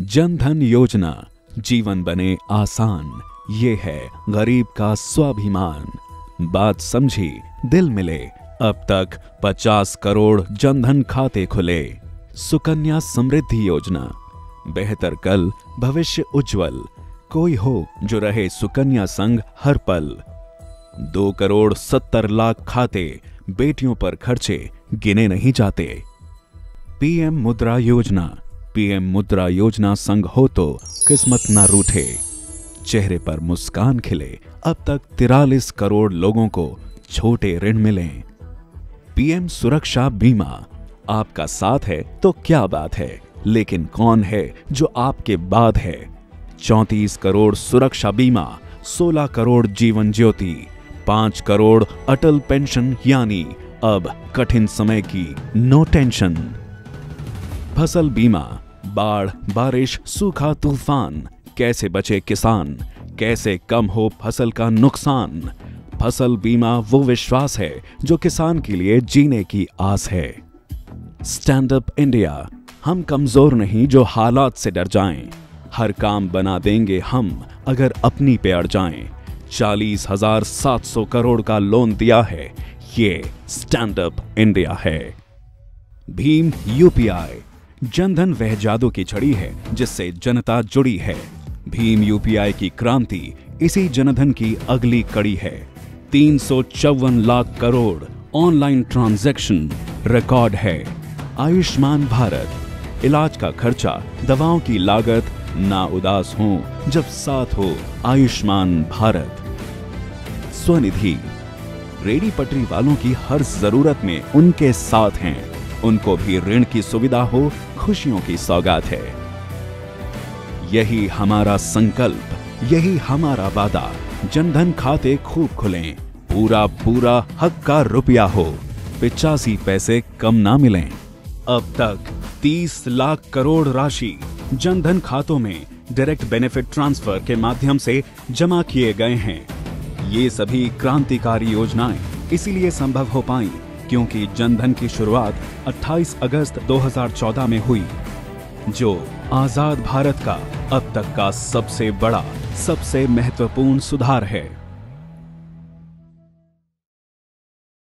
जन धन योजना, जीवन बने आसान, ये है गरीब का स्वाभिमान। बात समझी, दिल मिले, अब तक 50 करोड़ जनधन खाते खुले। सुकन्या समृद्धि योजना, बेहतर कल, भविष्य उज्जवल, कोई हो जो रहे सुकन्या संग हर पल। दो करोड़ सत्तर लाख खाते, बेटियों पर खर्चे, गिने नहीं जाते। पीएम मुद्रा योजना पीएम मुद्रा योजना संग हो तो किस्मत ना रूठे। चेहरे पर मुस्कान खिले। अब तक तिरालीस करोड़ लोगों को छोटे ऋण मिले। पीएम सुरक्षा बीमा आपका साथ है तो क्या बात है? लेकिन कौन है जो आपके बाद है? चौंतीस करोड़ सुरक्षा बीमा 16 करोड़ जीवन ज्योति, पाँच करोड़ अटल पेंशन यानी अब कठिन समय की नो टेंशन। फ़सल बीमा बाढ़, बारिश, सूखा तूफ़ान। कैसे बचे किसान? कैसे कम हो फ़सल का नुकसान? फ़सल बीमा वो विश्वास है जो किसान के लिए जीने की आस है। स्टैंड अप इंडिया हम कमज़ोर नहीं जो हालात से डर जाएँ। हर काम बना देंगे हम, अगर अपनी पे अड़ जाएँ। चालीस हज़ार सात सौ करोड़ का लोन दिया है। ये स्टैंड अप इंडिया है। भीम यूपीआई जनधन वह जादू की छड़ी है जिससे जनता जुड़ी है। भीम यूपीआई की क्रांति इसी जनधन की अगली कड़ी है। तीन सौ चौवन lakh crore online transaction record है। आयुष्मान भारत, इलाज का खर्चा, दवाओं की लागत, ना उदास हो, जब साथ हो आयुष्मान भारत। स्वनिधि, रेडी पटरी वालों की हर ज़रूरत में उनके साथ हैं। उनको भी ऋण की सुविधा हो, खुशियों की सौगात है। यही हमारा संकल्प, यही हमारा वादा। जनधन खाते खूब खुलें, पूरा पूरा हक का रुपया हो, पिचासी पैसे कम ना मिलें। अब तक 30 लाख करोड़ राशि जनधन खातों में डायरेक्ट बेनिफिट ट्रांसफ़र के माध्यम से जमा किए गए हैं। ये सभी क्रांतिकारी योजनाएँ इसीलिए संभव हो पाई क्योंकि जनधन की शुरुआत 28 अगस्त 2014 में हुई, जो आज़ाद भारत का अब तक का सबसे बड़ा, सबसे महत्वपूर्ण सुधार है।